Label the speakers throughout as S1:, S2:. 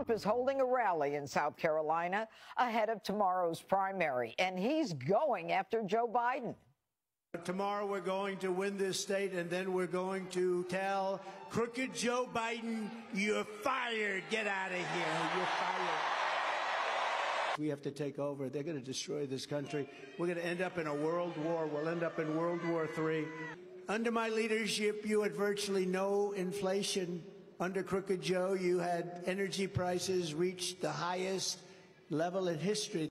S1: Trump is holding a rally in South Carolina ahead of tomorrow's primary, and he's going after Joe Biden.
S2: Tomorrow we're going to win this state, and then we're going to tell crooked Joe Biden, you're fired. Get out of here. You're fired. We have to take over. They're going to destroy this country. We're going to end up in a world war. We'll end up in World War III. Under my leadership, you had virtually no inflation. Under Crooked Joe, you had energy prices reach the highest level in history.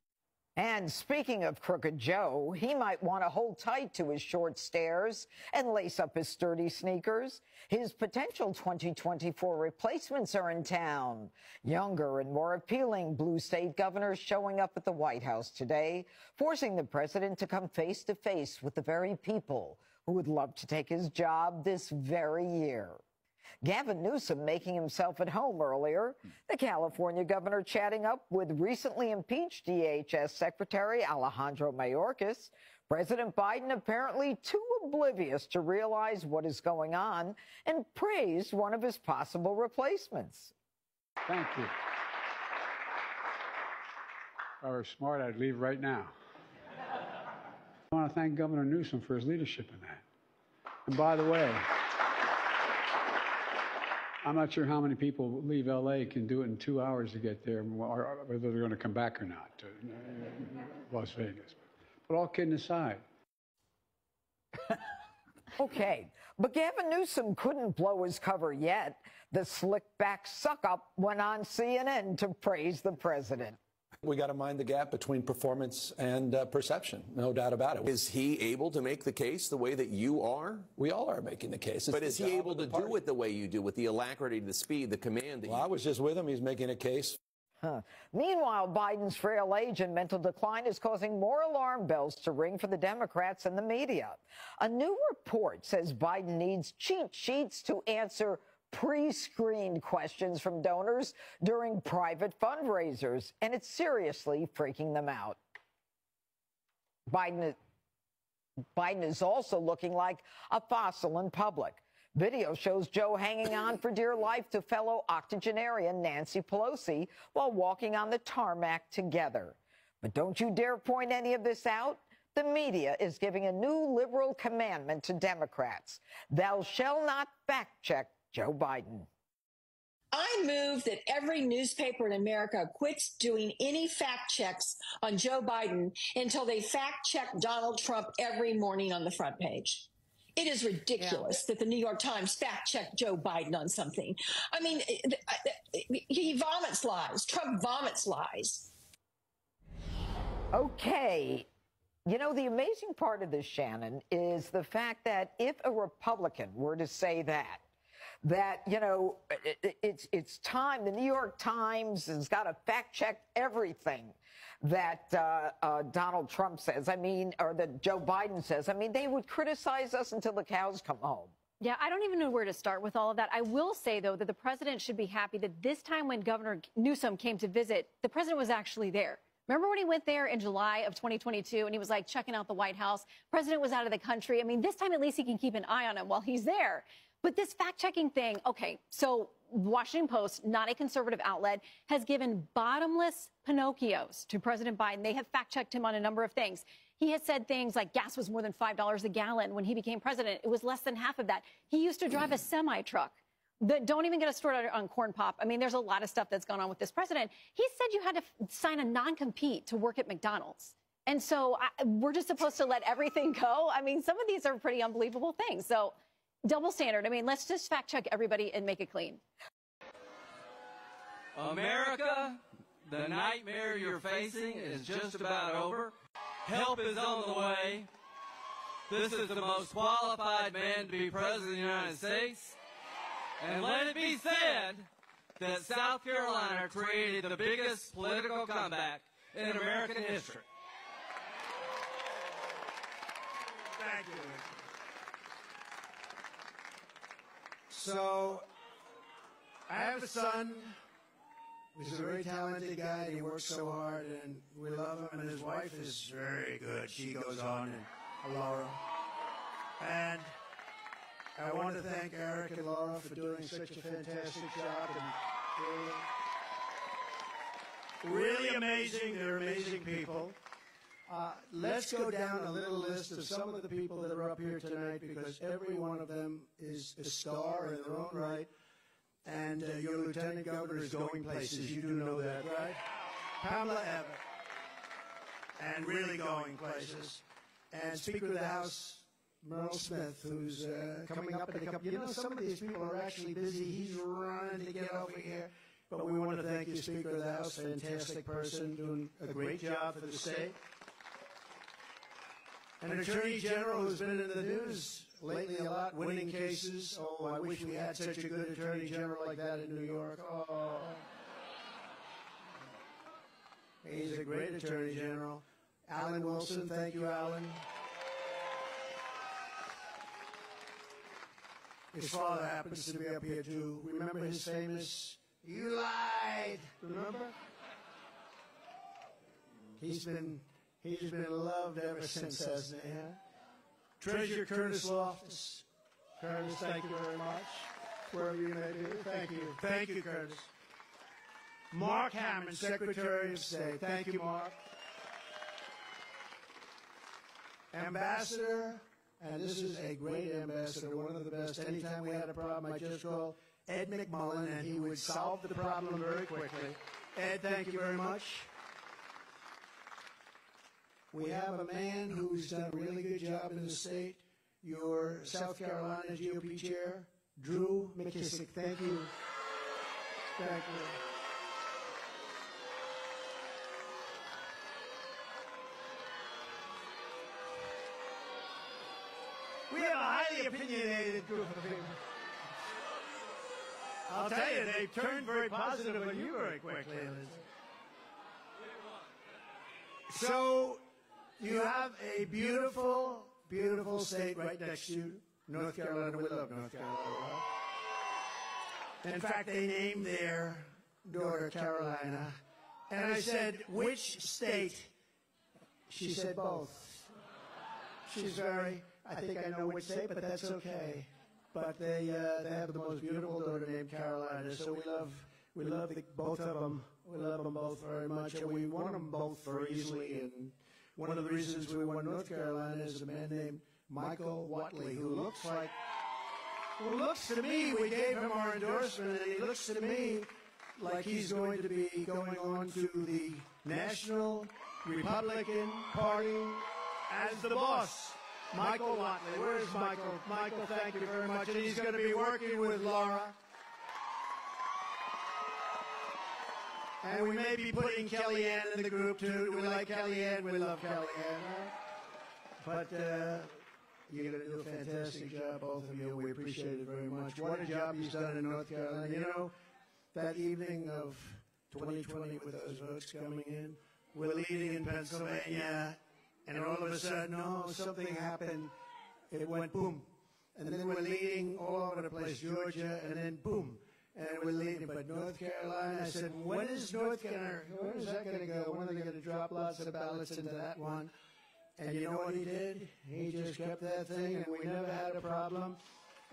S1: And speaking of Crooked Joe, he might want to hold tight to his short stairs and lace up his sturdy sneakers. His potential 2024 replacements are in town. Younger and more appealing blue state governors showing up at the White House today, forcing the president to come face to face with the very people who would love to take his job this very year. Gavin Newsom making himself at home earlier. Hmm. The California governor chatting up with recently impeached DHS Secretary Alejandro Mayorkas. President Biden apparently too oblivious to realize what is going on and praised one of his possible replacements.
S3: Thank you. If I were smart, I'd leave right now. I want to thank Governor Newsom for his leadership in that. And by the way, I'm not sure how many people leave LA can do it in two hours to get there, or whether they're going to come back or not to uh, Las Vegas. But all kidding aside.
S1: okay, but Gavin Newsom couldn't blow his cover yet. The slick back suck up went on CNN to praise the president.
S4: We got to mind the gap between performance and uh, perception, no doubt about it.
S5: Is he able to make the case the way that you are?
S4: We all are making the case. It's
S5: but is he able to do it the way you do, with the alacrity, the speed, the command?
S4: well, I was just with him. He's making a case.
S1: Huh. Meanwhile, Biden's frail age and mental decline is causing more alarm bells to ring for the Democrats and the media. A new report says Biden needs cheat sheets to answer pre-screened questions from donors during private fundraisers, and it's seriously freaking them out. Biden, Biden is also looking like a fossil in public. Video shows Joe hanging on for dear life to fellow octogenarian Nancy Pelosi while walking on the tarmac together. But don't you dare point any of this out. The media is giving a new liberal commandment to Democrats. Thou shall not fact check Joe Biden.
S6: I move that every newspaper in America quits doing any fact checks on Joe Biden until they fact check Donald Trump every morning on the front page. It is ridiculous yeah. that the New York Times fact checked Joe Biden on something. I mean, eh, eh, eh, he vomits lies. Trump vomits lies.
S1: Okay. You know, the amazing part of this, Shannon, is the fact that if a Republican were to say that, that you know it, it's it's time. The New York Times has got to fact check everything that uh, uh, Donald Trump says. I mean, or that Joe Biden says. I mean, they would criticize us until the cows come home.
S7: Yeah, I don't even know where to start with all of that. I will say, though, that the president should be happy that this time when Governor Newsom came to visit, the president was actually there. Remember when he went there in July of 2022 and he was like checking out the White House? President was out of the country. I mean, this time at least he can keep an eye on him while he's there. But this fact checking thing, okay, so Washington Post, not a conservative outlet, has given bottomless Pinocchios to President Biden. They have fact checked him on a number of things. He has said things like gas was more than $5 a gallon when he became president. It was less than half of that. He used to drive a semi truck. Don't even get us started on corn pop. I mean, there's a lot of stuff that's gone on with this president. He said you had to sign a non compete to work at McDonald's. And so I, we're just supposed to let everything go. I mean, some of these are pretty unbelievable things. So double standard. I mean, let's just fact check everybody and make it clean.
S8: America, the nightmare you're facing is just about over. Help is on the way. This is the most qualified man to be president of the United States. And let it be said that South Carolina created the biggest political comeback in American history.
S2: Thank you. So, I have a son. He's a very talented guy. And he works so hard, and we love him. And his wife is very good. She goes on, and Lara. And I want to thank Eric and Lara for doing such a fantastic job. And really amazing. They're amazing people. Uh, let's go down a little list of some of the people that are up here tonight because every one of them is a star in their own right. And uh, your lieutenant governor is going places. You do know that, right? Pamela Evette. And really going places. And Speaker of the House, Murrell Smith, who's uh, coming up in a couple. You know, some of these people are actually busy. He's running to get over here. But we want to thank you, Speaker of the House, fantastic person, doing a great job for the state. An Attorney General who's been in the news lately a lot, winning cases. Oh, I wish we had such a good Attorney General like that in New York. Oh. He's a great Attorney General. Alan Wilson, thank you, Alan. His father happens to be up here too. Remember his famous, you lied, remember? He's been, he's been loved ever since, hasn't he? Treasurer Curtis Loftis. Curtis, thank you very much. Wherever you may be, thank you. Thank you, Curtis. Mark Hammond, Secretary of State. Thank you, Mark. Ambassador, and this is a great ambassador, one of the best. Anytime we had a problem, I just called Ed McMullen, and he would solve the problem very quickly. Ed, thank you very much. We have a man who's done a really good job in the state. Your South Carolina GOP chair, Drew McKissick. Thank you. Thank you. We have a highly opinionated group of people. I'll tell you, they turned very positive on you very quickly. So, you have a beautiful, beautiful state right next to you. North Carolina. We love North Carolina. In fact, they named their daughter Carolina. And I said, which state? She said both. She's very, I think I know which state, but that's okay. But they, uh, they have the most beautiful daughter named Carolina, so we love, we love the, both of them. We love them both very much, and we won them both very easily. And one of the reasons we won North Carolina is a man named Michael Whatley, who looks like, who looks to me, we gave him our endorsement, and he looks to me like he's going to be going on to the National Republican Party as the boss. Michael Whatley. Where is Michael? Michael, thank you very much. And he's going to be working with Lara. And we may be putting Kellyanne in the group too. We like Kellyanne? We love Kellyanne. But uh, you're going to do a fantastic job, both of you. We appreciate it very much. What a job you've done in North Carolina. You know, that evening of 2020 with those votes coming in, we're leading in Pennsylvania, and all of a sudden, oh, something happened. It went boom. And then we're leading all over the place, Georgia, and then boom. And we're leading, but North Carolina, I said, when is North Carolina, where is that going to go? When are they going to drop lots of ballots into that one? And you know what he did? He just kept that thing, and we never had a problem.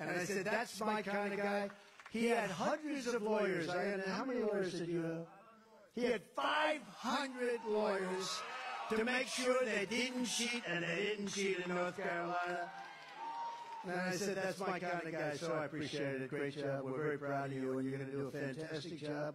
S2: And I said, that's my kind of guy. He had hundreds of lawyers. I had, how many lawyers did you have? He had 500 lawyers to make sure they didn't cheat, and they didn't cheat in North Carolina. And I said, that's my kind of guy, so I appreciate it. Great job. We're very proud of you, and you're going to do a fantastic job.